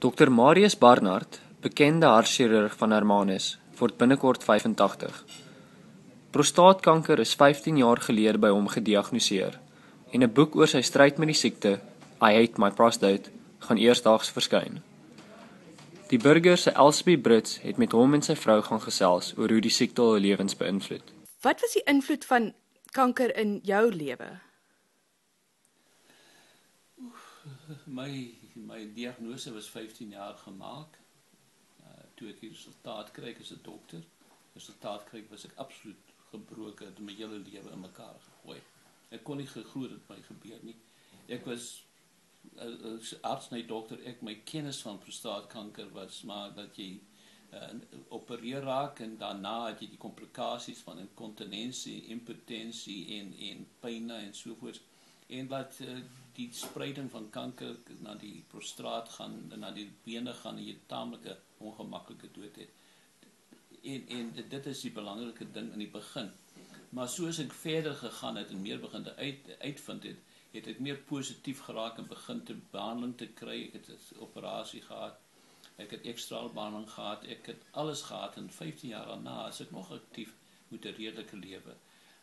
Dr Marius Barnard, bekende hartchirurg van Hermanus, word binnekort 85. Prostaatkanker is 15 jaar gelede by hom gediagnoseer en 'n boek oor sy stryd met die siekte, I Hate My Prostate, gaan eersdaags verskyn. Die burger se Elsbie Brits het met hom en sy vrou gaan gesels oor hoe die siekte hul lewens beïnvloed. Wat was die invloed van kanker in jou lewe? My my diagnose was 15 jaar gemaak. Uh, toe ek die resultaat kry as 'n dokter, resultaat kry was ek absoluut gebroken, het my hele lewe in mekaar gegooi. Ek kon nie geglo dit my gebeur nie. Ek was as arts net dokter, ek my kennis van prostaatkanker was maar dat jy uh, opereer raak en daarna het jy die komplikasies van inkontinensie, impotensie en en pyne en so voort en dat uh, die spreiding van kanker na die prostaat gaan en na die bene gaan en jy taamlike ongemaklike dood het. En en dit is die belangrike ding in die begin. Maar soos ek verder gegaan het en meer begin te uit uitvind het, het ek meer positief geraak en begin te behandeling te kry. Ek het 'n operasie gehad. Ek het ekstra behandeling gehad. Ek het alles gehad en 15 jaar daarna is ek nog aktief met 'n redelike lewe.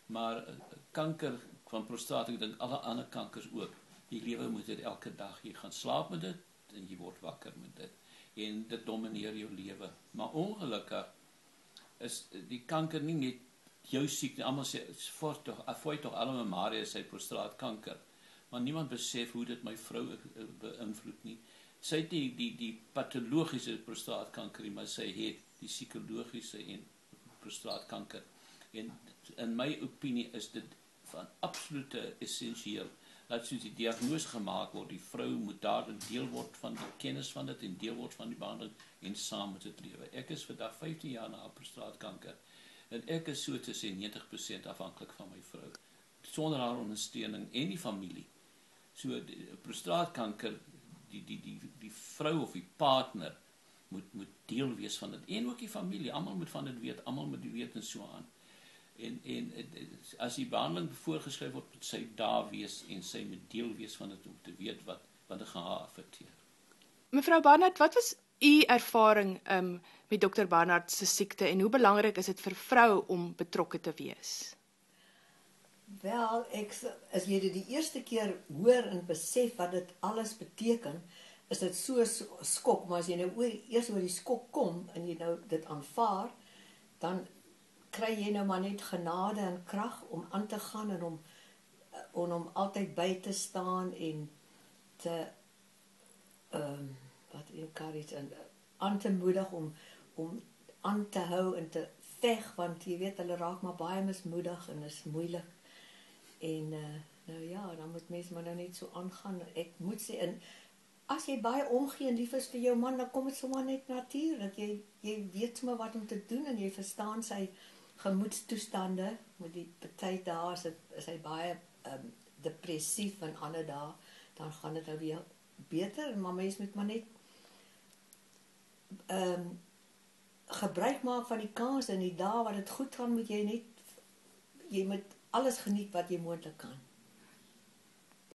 Maar eh, kanker van prostaat, ek dink alle ander kankers ook. Jy lewe met dit elke dag. Jy gaan slaap met dit en jy word wakker met dit. En dit domineer jou lewe. Maar ongelukkig is die kanker nie net jou siekte. Almal sê voort tog, avoid tog almal Maria sê prostaatkanker. Maar niemand besef hoe dit my vrou beïnvloed nie. Sy het die die die patologiese prostaatkanker, maar sy het die psigologiese en prostaatkanker. En in my opinie is dit van absolute essensieel dat soos die diagnose gemaak word, die vrou moet daar 'n deel word van die kennis van dit en deel word van die behandeling en saam met dit lewe. Ek is vandag 15 jaar na prostaatkanker en ek is so tussen 90% afhanklik van my vrou sonder haar ondersteuning en die familie. So prostaatkanker die die die die vrou of die partner moet moet deel wees van dit en ook die familie. Almal moet van dit weet, almal moet weet en so aan en en as die behandeling voorgeskryf word moet sy daar wees en sy moet deel wees van dit om te weet wat wat dit gaan affekteer. Mevrou Barnard, wat was u ervaring um met dokter Barnard se siekte en hoe belangrik is dit vir vrou om betrokke te wees? Wel, ek as jy dit die eerste keer hoor en besef wat dit alles beteken, is dit so skok, maar as jy nou oor, eers oor die skok kom en jy nou dit aanvaar, dan kry jy nou maar net genade en krag om aan te gaan en om om om altyd by te staan en te ehm um, wat encourage en aan te moedig om om aan te hou en te veg want jy weet hulle raak maar baie mismoedig en is moeilik. En uh, nou ja, dan moet mens maar nou net so aangaan. Ek moet sê en as jy baie omgee en lief is vir jou man, dan kom dit sommer net natuurlik. Jy jy weet sommer wat om te doen en jy verstaan sy gemoedstoestande met die party dae is dit is hy baie um, depressief en ander dae dan gaan dit nou weer beter maar mens moet maar net ehm um, gebruik maak van die kans en die dae wat dit goed gaan moet jy net jy moet alles geniet wat jy moontlik kan